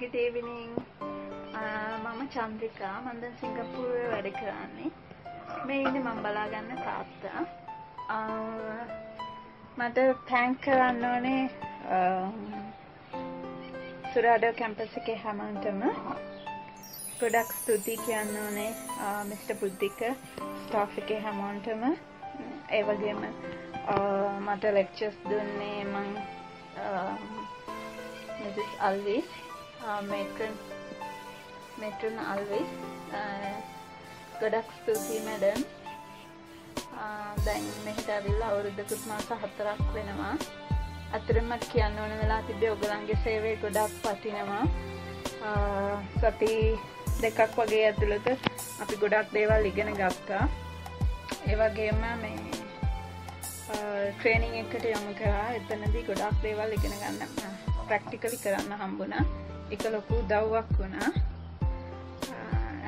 good evening. Uh, මම චන්ද්‍රිකා මම දැන් සිංගප්පූරුවේ වැඩ කරන්නේ. මේ ඉන්නේ මම බලාගන්න තාත්තා. Uh, මට තැන්ක් කරන්න ඕනේ uh, සුරාඩෝ කැම්පස් එකේ හැමෝටම. ගොඩක් ස්තුතියි කියන්න ඕනේ මිස්ටර් බුද්ධික ස්ටාෆ් එකේ හැමෝටම. ඒ වගේම මට ලෙක්චර්ස් දුන්නේ මං Mrs Alwis matron matron Alwis ගොඩක් ස්තුතියි මැඩම් uh, දැන් මෙහෙට ඇවිල්ලා අවුරුද්දකුත් මාස හතරක් වෙනවා. අතරම කියන්න ඕන වෙලා තිබ්බේ ඔයගලන්ගේ සේවය ගොඩක් වටිනවා. Uh, සති දෙකක් වගේ ඇතුළත අපි ගොඩක් දේවල් ඉගෙන ගත්තා. ඒ වගේම මේ uh, ට්‍රේනිං එකට යොමු කරා. එතනදී ගොඩක් දේවල් ඉගෙන ගන්න ප්‍රැක්ටිකලි කරන්න හම්බුණා. එක ලොකු උදව්වක් වුණා.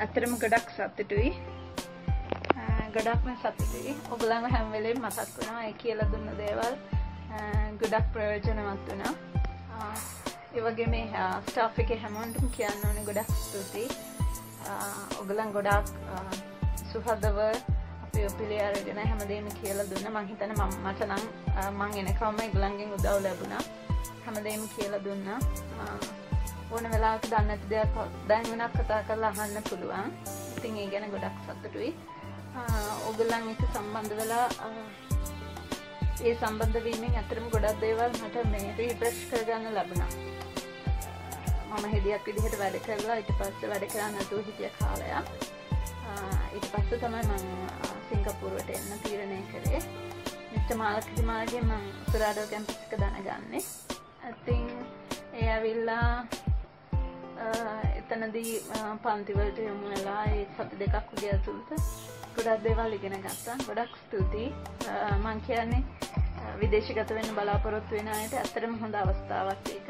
ඇත්තටම ගොඩක් සතුටුයි. ගොඩක්ම සතුටුයි. ඔගලන්ව හැම වෙලේම මතක් වුණා ඒ කියලා දුන්න දේවල්. ගොඩක් ප්‍රයෝජනවත් වුණා. ඒ වගේ මේ ස්ටාෆ් එකේ හැමෝටම කියන්න ඕනේ ගොඩක් ස්තුතියි. ඔගලන් ගොඩාක් සුහදව අපිව පිළි අරගෙන හැමදේම කියලා දුන්න. මං හිතන්නේ මම මට නම් මං එනකම්ම ඒගොල්ලන්ගෙන් උදව් ලැබුණා. හැමදේම කියලා දුන්නා. ඕන වෙලාවක දන්නේ නැති දෙයක් දැන් වෙනත් කතා කරලා අහන්න පුළුවන්. ඉතින් ඒ ගැන ගොඩක් සතුටුයි. ඔගොල්ලන් එක්ක සම්බන්ධ වෙලා ඒ සම්බන්ධ වීමෙන් ඇත්තටම ගොඩක් දේවල් මට මේ රීෆ්‍රෙෂ් කරගන්න ලැබුණා. මම හෙදියක් විදිහට වැඩ කරලා ඊට පස්සේ වැඩ කරන්න නැතුව හිටිය කාලයක්. ඊට පස්සේ තමයි මම සිංගප්පූරුවට එන්න තීරණය කරේ මිස්ටර් මාලකතිමාගේ මම සුරාඩෝ කැම්පස් එක දැනගන්නේ. ඉතින් ඒ ඇවිල්ලා එතනදී පන්තිවලට යොමු වෙලා ඒ සති දෙකක් වගේ ඇතුළත ගොඩක් දේවල් ඉගෙන ගත්තා. ගොඩක් ස්තුතියි. මං කියන්නේ විදේශගත වෙන්න බලාපොරොත්තු වෙන අයට ඇත්තටම හොඳ අවස්ථාවක් ඒක.